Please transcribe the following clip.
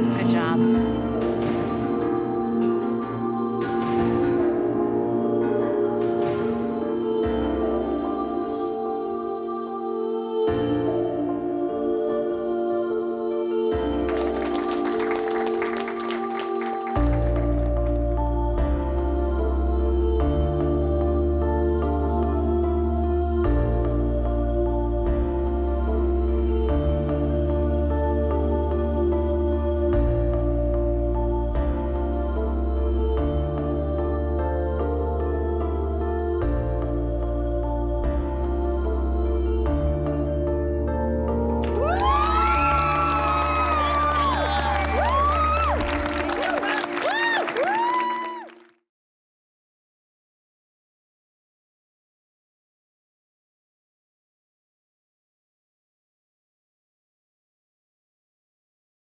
Good job.